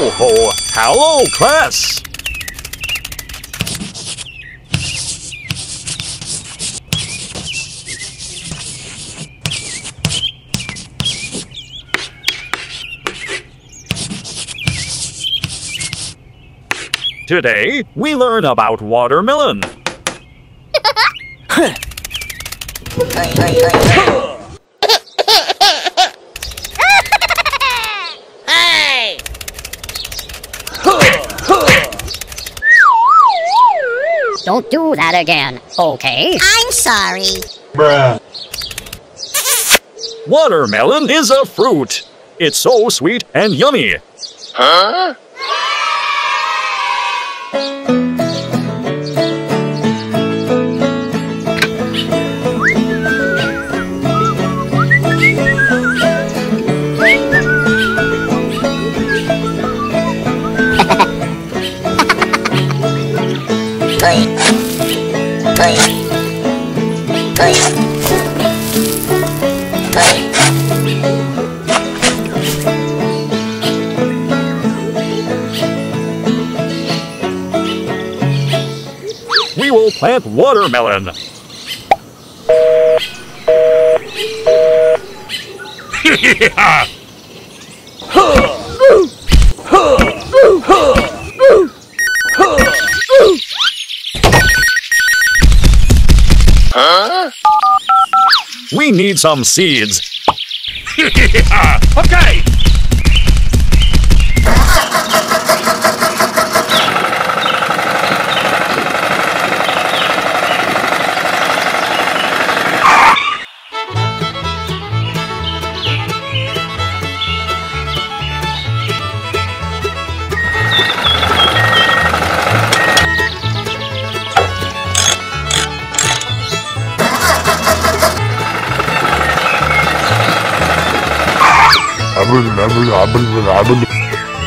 Ho ho! Hello, class! Today, we learn about watermelon. Don't do that again, okay? I'm sorry. Bruh. Watermelon is a fruit. It's so sweet and yummy. We will plant watermelon. We need some seeds. okay.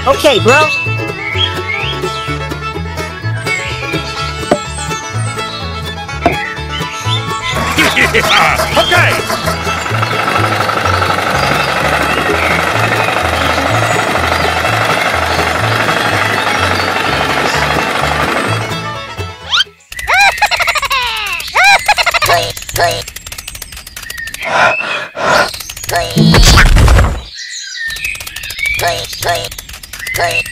Okay, bro. okay. okay.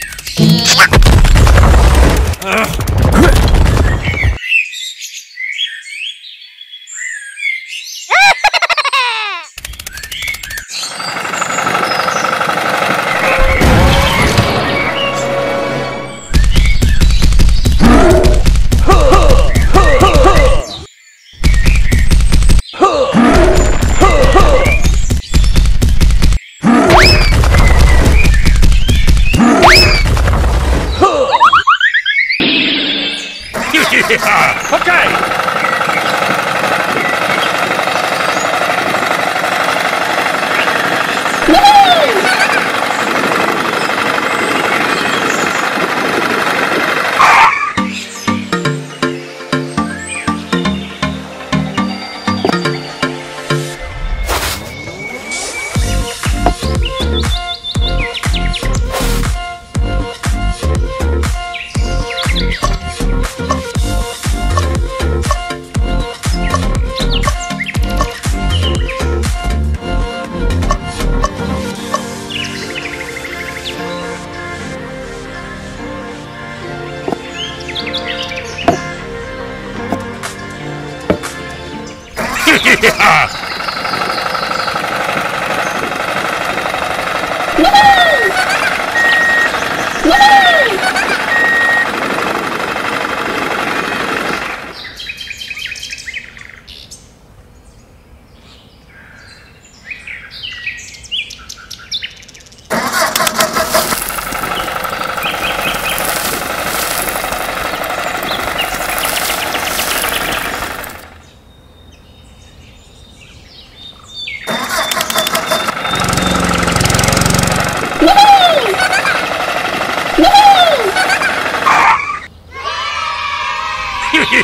aquí.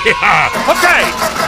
Okay.